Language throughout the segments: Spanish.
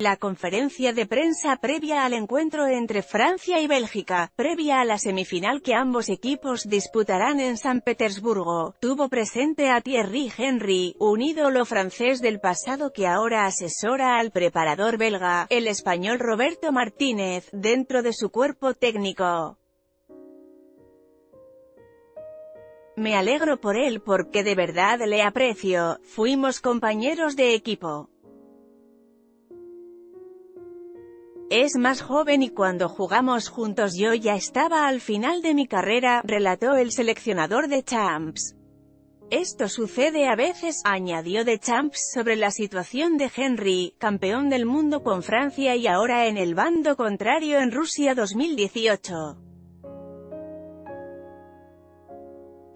la conferencia de prensa previa al encuentro entre Francia y Bélgica, previa a la semifinal que ambos equipos disputarán en San Petersburgo, tuvo presente a Thierry Henry, un ídolo francés del pasado que ahora asesora al preparador belga, el español Roberto Martínez, dentro de su cuerpo técnico. Me alegro por él porque de verdad le aprecio, fuimos compañeros de equipo. Es más joven y cuando jugamos juntos yo ya estaba al final de mi carrera, relató el seleccionador de Champs. Esto sucede a veces, añadió de Champs sobre la situación de Henry, campeón del mundo con Francia y ahora en el bando contrario en Rusia 2018.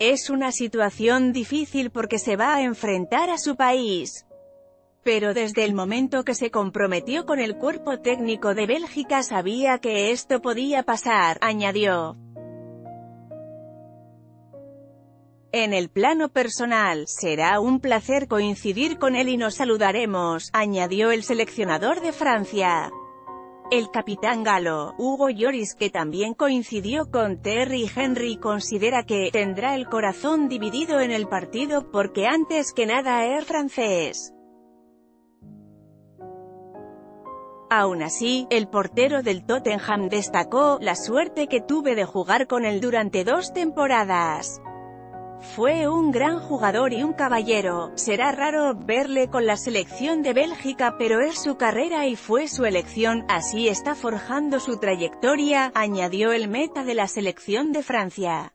Es una situación difícil porque se va a enfrentar a su país. Pero desde el momento que se comprometió con el cuerpo técnico de Bélgica sabía que esto podía pasar, añadió. En el plano personal, será un placer coincidir con él y nos saludaremos, añadió el seleccionador de Francia. El capitán galo, Hugo Lloris que también coincidió con Terry Henry considera que tendrá el corazón dividido en el partido porque antes que nada es francés. Aún así, el portero del Tottenham destacó, la suerte que tuve de jugar con él durante dos temporadas. Fue un gran jugador y un caballero, será raro verle con la selección de Bélgica pero es su carrera y fue su elección, así está forjando su trayectoria, añadió el meta de la selección de Francia.